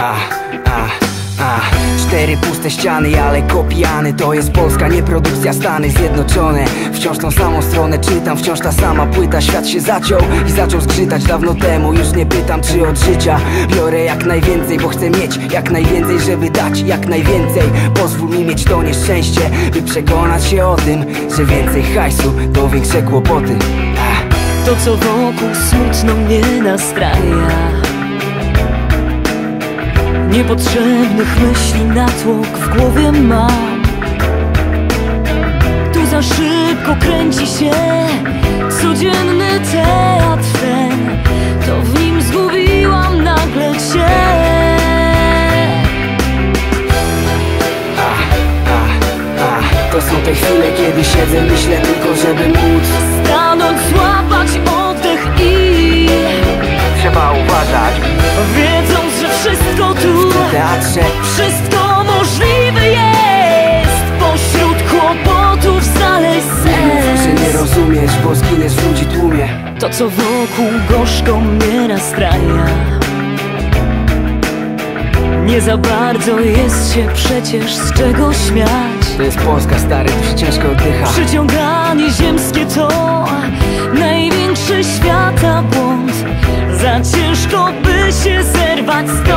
a, a Cztery puste ściany, ale kopijany To jest Polska, nie produkcja. Stany Zjednoczone Wciąż tą samą stronę czytam, wciąż ta sama płyta. Świat się zaciął i zaczął zgrzytać. Dawno temu Już nie pytam czy od życia Biorę jak najwięcej, bo chcę mieć jak najwięcej Żeby dać jak najwięcej. Pozwól mi mieć to nieszczęście By przekonać się o tym, że więcej hajsu to większe kłopoty. To co wokół smutno mnie nastraja Niepotrzebnych myśli natłok w głowie mam Tu za szybko kręci się codzienny teatr ten To w nim zgubiłam nagle cię. To są te chwile, kiedy siedzę, myślę tylko, żeby co wokół gorzko mnie nastraja. Nie za bardzo jest się przecież z czego śmiać. To jest Polska, stary, tu się ciężko oddycha. Przyciąganie ziemskie to największy świata błąd Za ciężko by się zerwać stąd.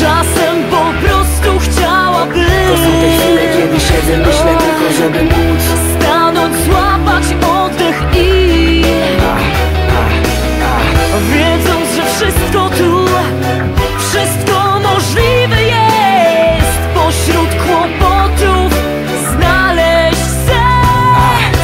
Czasem po prostu chciałabym To są te chwile, kiedy siedzę, myślę tylko, żeby wszystko możliwe jest Pośród kłopotów. Znaleźć sens.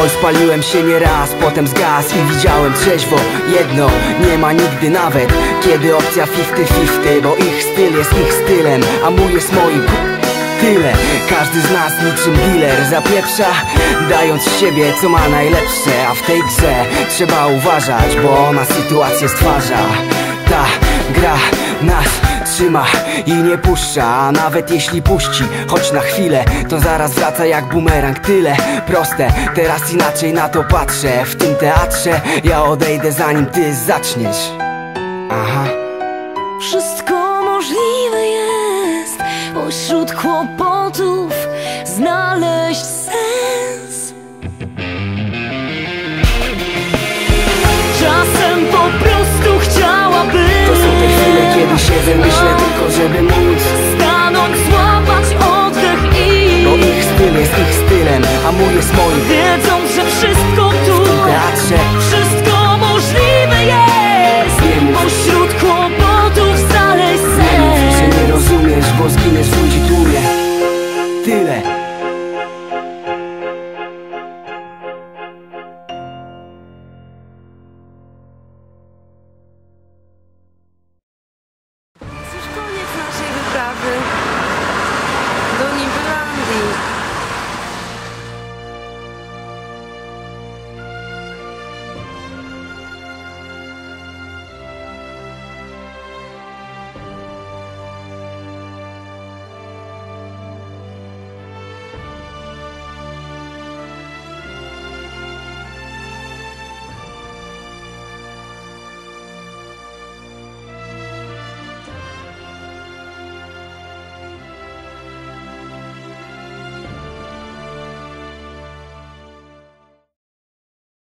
Oj, spaliłem się nie raz, potem zgas i widziałem trzeźwo. Jedno, nie ma nigdy nawet Kiedy opcja 50-50 Bo ich styl jest ich stylem, a mój jest moim Tyle, każdy z nas niczym dealer zapieprza Dając siebie co ma najlepsze. A w tej grze trzeba uważać, bo ona sytuację stwarza. Ta gra nas trzyma i nie puszcza A nawet jeśli puści, choć na chwilę To zaraz wraca jak bumerang. Tyle proste, teraz inaczej na to patrzę. W tym teatrze ja odejdę zanim ty zaczniesz. Aha. Wszystko kłopotów znaleźć sens. Czasem po prostu chciałabym. To są te chwile, kiedy się myślę tylko, żeby móc.